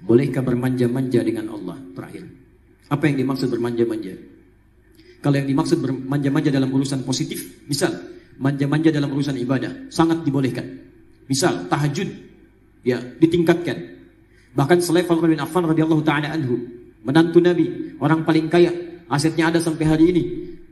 Bolehkah bermanja-manja dengan Allah? Terakhir. Apa yang dimaksud bermanja-manja? Kalau yang dimaksud bermanja-manja dalam urusan positif, misal manja-manja dalam urusan ibadah, sangat dibolehkan. Misal tahajud, ya ditingkatkan. Bahkan selevel bin Affan radhiyallahu taala anhu, menantu Nabi, orang paling kaya, asetnya ada sampai hari ini,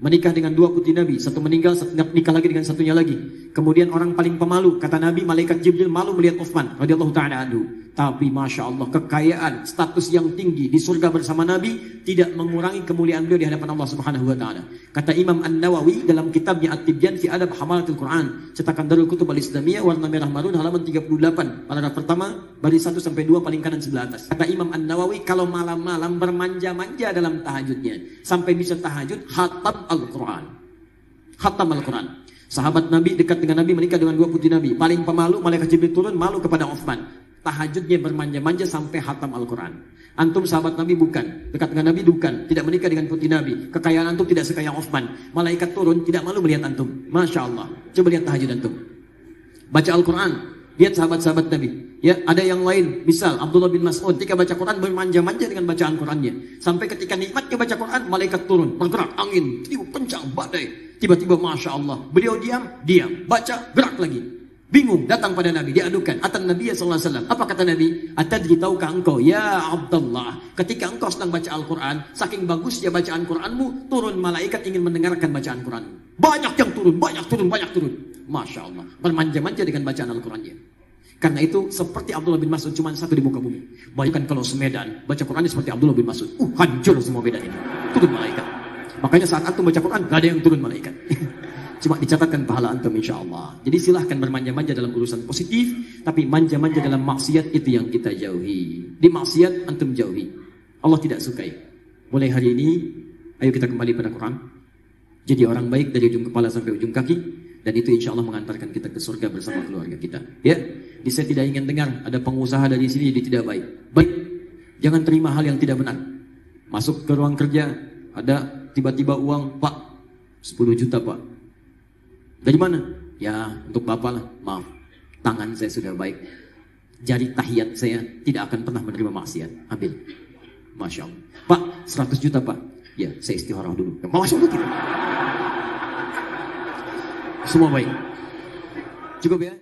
menikah dengan dua putri Nabi, satu meninggal, satu nikah lagi dengan satunya lagi. Kemudian orang paling pemalu, kata Nabi, malaikat Jibril malu melihat Uthman radhiyallahu taala anhu. Tapi Masya Allah kekayaan, status yang tinggi di surga bersama Nabi tidak mengurangi kemuliaan beliau di hadapan Allah Subhanahu Wa Taala. Kata Imam An Nawawi dalam kitabnya At-Tibyan fi Adab Hamalatul Quran, cetakan Darul Kutub Al Islamiyah warna merah marun halaman 38, paragraf pertama baris 1 sampai 2 paling kanan sebelah atas. Kata Imam An Nawawi kalau malam-malam bermanja-manja dalam tahajudnya sampai bisa tahajud hatam Al-Quran. Hatam Al-Quran. Sahabat Nabi dekat dengan Nabi menikah dengan dua putri Nabi. Paling pemalu malaikat Jibril turun malu kepada Uthman tahajudnya bermanja-manja sampai hatam Al-Quran. Antum sahabat Nabi bukan, dekat dengan Nabi bukan, tidak menikah dengan putri Nabi. Kekayaan antum tidak sekaya Uthman. Malaikat turun tidak malu melihat antum. Masya Allah. Coba lihat tahajud antum. Baca Al-Quran, lihat sahabat-sahabat Nabi. Ya, ada yang lain, misal Abdullah bin Mas'ud ketika baca Quran bermanja-manja dengan bacaan Qurannya. Sampai ketika nikmatnya baca Quran, malaikat turun, bergerak angin, tiup kencang badai. Tiba-tiba Masya Allah, beliau diam, diam, baca, gerak lagi. Bingung datang pada Nabi, diadukan. Atan Nabi SAW. Apa kata Nabi? Atadri tahukah engkau? Ya Abdullah. Ketika engkau sedang baca Al-Quran, saking bagusnya bacaan Quranmu, turun malaikat ingin mendengarkan bacaan Quran. Banyak yang turun, banyak turun, banyak turun. Masya Allah. Bermanja-manja dengan bacaan Al-Qurannya. Karena itu seperti Abdullah bin Mas'ud cuma satu di muka bumi. Bayangkan kalau semedan baca Quran seperti Abdullah bin Mas'ud. Uh, hancur semua medan ini. Turun malaikat. Makanya saat antum baca Quran, gak ada yang turun malaikat. Cuma dicatatkan pahala antum insya Allah. Jadi silahkan bermanja-manja dalam urusan positif, tapi manja-manja dalam maksiat itu yang kita jauhi. Di maksiat antum jauhi. Allah tidak sukai. Mulai hari ini, ayo kita kembali pada Quran. Jadi orang baik dari ujung kepala sampai ujung kaki. Dan itu insya Allah mengantarkan kita ke surga bersama keluarga kita. Ya, jadi saya tidak ingin dengar ada pengusaha dari sini jadi tidak baik. Baik, jangan terima hal yang tidak benar. Masuk ke ruang kerja, ada tiba-tiba uang, Pak, 10 juta Pak dari mana? Ya untuk bapak lah, maaf. Tangan saya sudah baik. Jari tahiyat saya tidak akan pernah menerima maksiat. Ambil. Masya Allah. Pak, 100 juta pak. Ya, saya istiharah dulu. Ya, Masya Allah tidak. Semua baik. Cukup ya?